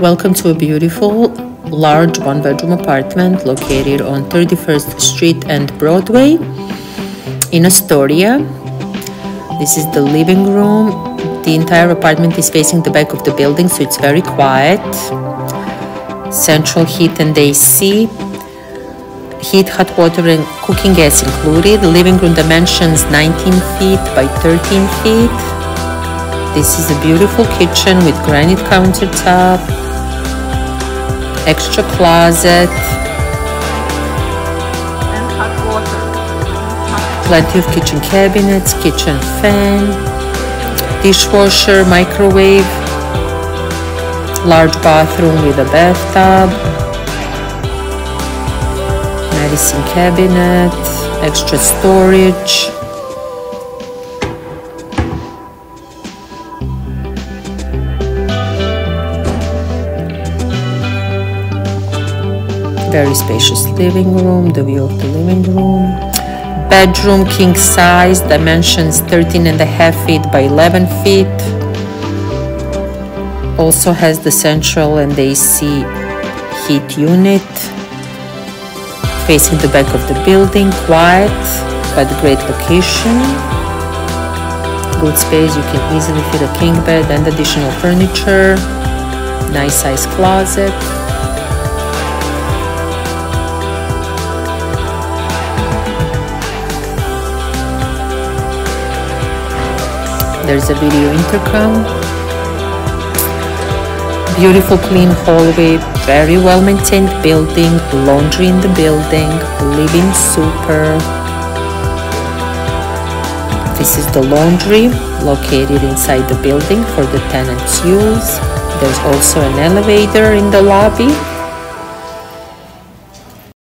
Welcome to a beautiful, large one bedroom apartment located on 31st Street and Broadway in Astoria. This is the living room. The entire apartment is facing the back of the building, so it's very quiet. Central heat and AC. Heat, hot water, and cooking gas included. The living room dimensions 19 feet by 13 feet. This is a beautiful kitchen with granite countertop, extra closet, and hot water. plenty of kitchen cabinets, kitchen fan, dishwasher, microwave, large bathroom with a bathtub, medicine cabinet, extra storage. Very spacious living room, the view of the living room. Bedroom king size, dimensions 13 and a half feet by 11 feet. Also has the central and AC heat unit. Facing the back of the building, quiet but great location. Good space, you can easily fit a king bed and additional furniture. Nice size closet. There's a video intercom. Beautiful clean hallway, very well maintained building, laundry in the building, living super. This is the laundry located inside the building for the tenants' use. There's also an elevator in the lobby